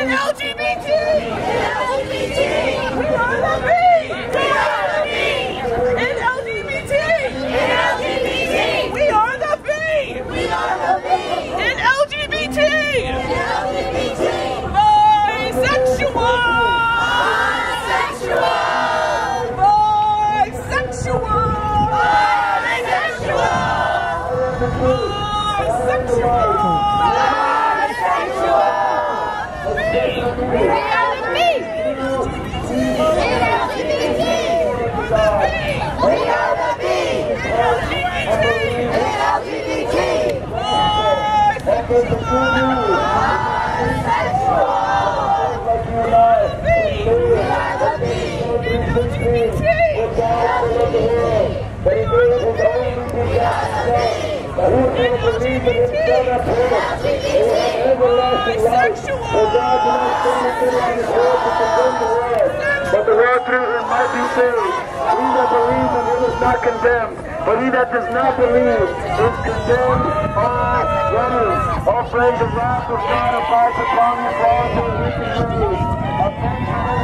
I'm LGBT! LGBT! We are the B! We are the B! And LGBT! And LGBT! We are the B! We are the B! And LGBT! And LGBT! Bisexual! Bisexual! Bisexual! Bisexual! Bisexual! The but the world through him might be saved. He that believes in him is not condemned, but he that does not believe is condemned. All praise and wrath of God abides upon for all the wicked your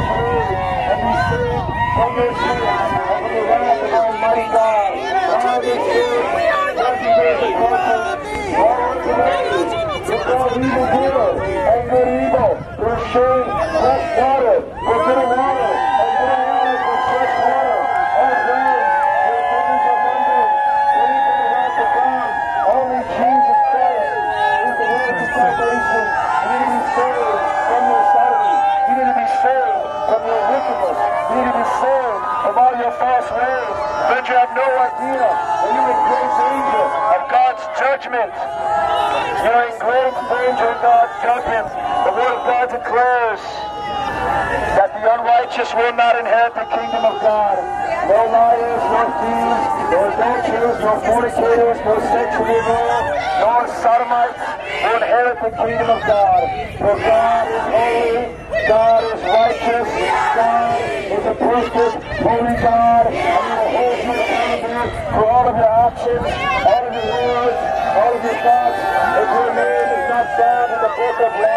ways and be saved from sins and from the wrath of Almighty God. All this is legendary purpose. All unto me. To call evil good and good evil. To assure fresh water for bitter water and bitter water for fresh water. All grace for goodness abundant. Free from the wrath of God. Only Jesus Christ is the way to salvation. You need to be saved from your sodomy. You need to be saved from your wickedness. You need to be saved from all your false ways. But you have no idea that you're in great danger of God's judgment. You're in great danger of God's judgment. The Word of God declares that the unrighteous will not inherit the kingdom of God. No liars, no thieves, no adulterers, no fornicators, no sexually immoral, no sodomites will inherit the kingdom of God. For God is holy, God is righteous, God is a perfect, holy God, and He will hold you accountable for all of your actions, all of your words, all of your thoughts. If your name is not found in the book of life,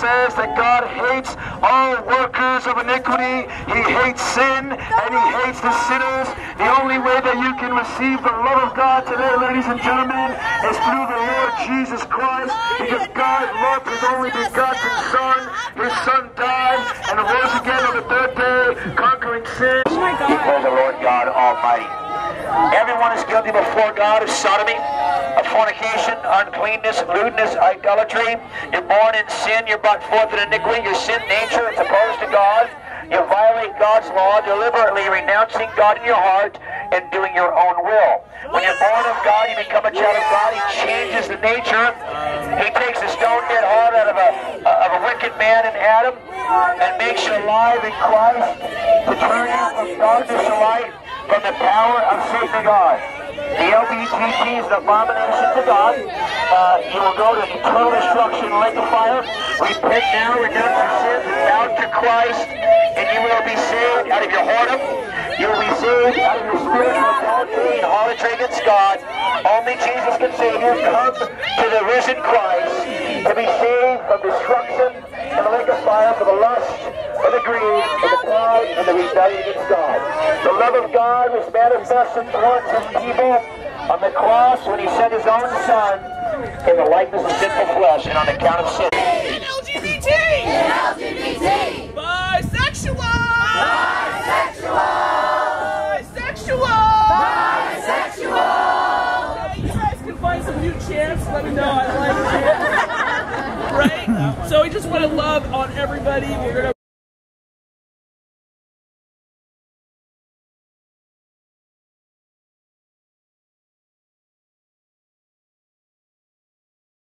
says that God hates all workers of iniquity. He hates sin and He hates the sinners. The only way that you can receive the love of God today, ladies and gentlemen, is through the Lord Jesus Christ. Because God loved His only begotten Son. His Son died and rose again on the third day, conquering sin. Oh before the Lord God Almighty. Everyone is guilty before God of sodomy, fornication, uncleanness, lewdness, idolatry. You're born in sin. You're brought forth in iniquity. Your sin nature is opposed to God. You violate God's law, deliberately renouncing God in your heart and doing your own will. When you're born of God, you become a child of God. He changes the nature. He takes the stone dead heart out of a, of a wicked man in Adam and makes you alive in Christ to turn you from darkness to light, from the power of Satan God. The LBGT is an abomination to God. Uh, you will go to eternal destruction, lake of fire. Repent now, renounce your sins, bow to Christ, and you will be saved out of your whoredom. You will be saved out of your spiritual adultery and harlotry against God. Only Jesus can save you. Come to the risen Christ to be saved from destruction and the lake of fire, for the lust, and the greed, and the pride, and the rebellion against God. The love of God was manifested towards his people on the cross when he sent his own son in the likeness of sinful flesh and on account of sin. LGBT! LGBT! Bisexual! Bisexual! Bisexual! Bisexual! Yeah, you guys can find some new chants. Let me know. We just want to love on everybody. We're gonna.